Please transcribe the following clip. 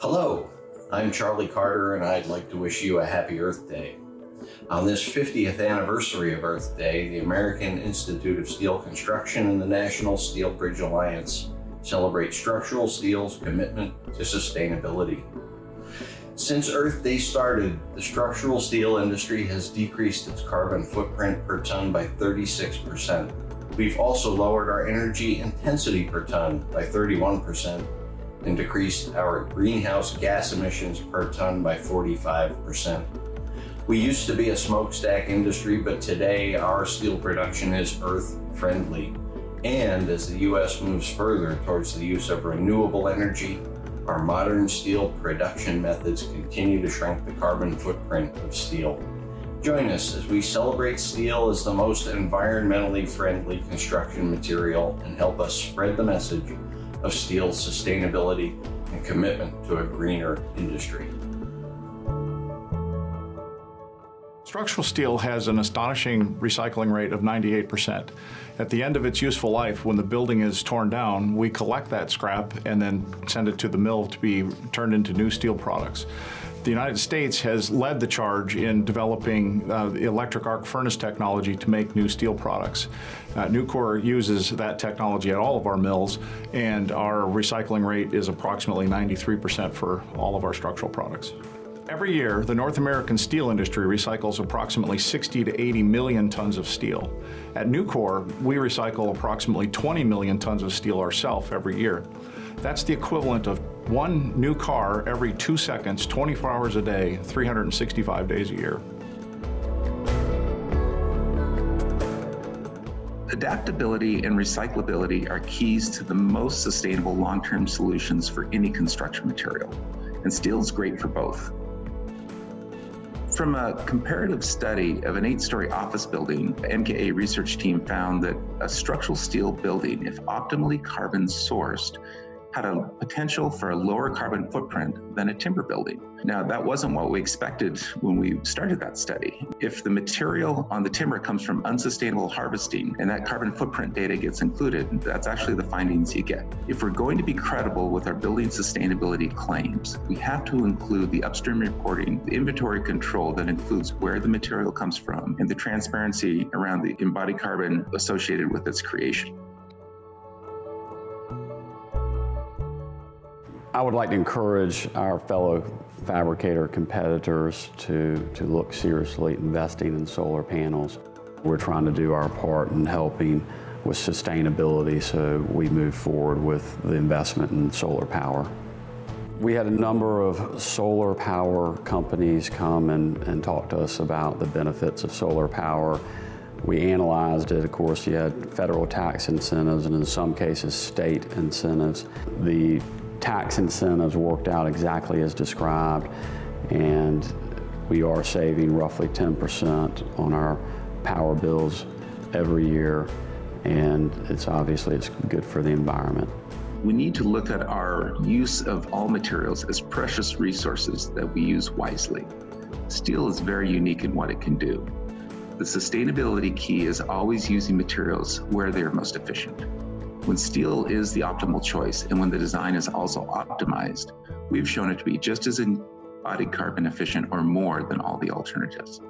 Hello, I'm Charlie Carter, and I'd like to wish you a happy Earth Day. On this 50th anniversary of Earth Day, the American Institute of Steel Construction and the National Steel Bridge Alliance celebrate structural steel's commitment to sustainability. Since Earth Day started, the structural steel industry has decreased its carbon footprint per ton by 36%. We've also lowered our energy intensity per ton by 31% and decreased our greenhouse gas emissions per ton by 45%. We used to be a smokestack industry, but today our steel production is earth friendly. And as the U.S. moves further towards the use of renewable energy, our modern steel production methods continue to shrink the carbon footprint of steel. Join us as we celebrate steel as the most environmentally friendly construction material and help us spread the message of steel's sustainability and commitment to a greener industry. Structural steel has an astonishing recycling rate of 98%. At the end of its useful life, when the building is torn down, we collect that scrap and then send it to the mill to be turned into new steel products. The United States has led the charge in developing uh, electric arc furnace technology to make new steel products. Uh, Nucor uses that technology at all of our mills, and our recycling rate is approximately 93% for all of our structural products. Every year, the North American steel industry recycles approximately 60 to 80 million tons of steel. At Nucor, we recycle approximately 20 million tons of steel ourselves every year. That's the equivalent of one new car every two seconds, 24 hours a day, 365 days a year. Adaptability and recyclability are keys to the most sustainable long-term solutions for any construction material, and steel is great for both. From a comparative study of an eight story office building, the MKA research team found that a structural steel building, if optimally carbon sourced, had a potential for a lower carbon footprint than a timber building. Now, that wasn't what we expected when we started that study. If the material on the timber comes from unsustainable harvesting and that carbon footprint data gets included, that's actually the findings you get. If we're going to be credible with our building sustainability claims, we have to include the upstream reporting, the inventory control that includes where the material comes from, and the transparency around the embodied carbon associated with its creation. I would like to encourage our fellow fabricator competitors to, to look seriously at investing in solar panels. We're trying to do our part in helping with sustainability so we move forward with the investment in solar power. We had a number of solar power companies come and, and talk to us about the benefits of solar power. We analyzed it. Of course, you had federal tax incentives and in some cases state incentives. The tax incentives worked out exactly as described, and we are saving roughly 10% on our power bills every year, and it's obviously it's good for the environment. We need to look at our use of all materials as precious resources that we use wisely. Steel is very unique in what it can do. The sustainability key is always using materials where they are most efficient. When steel is the optimal choice and when the design is also optimized, we've shown it to be just as embodied carbon efficient or more than all the alternatives.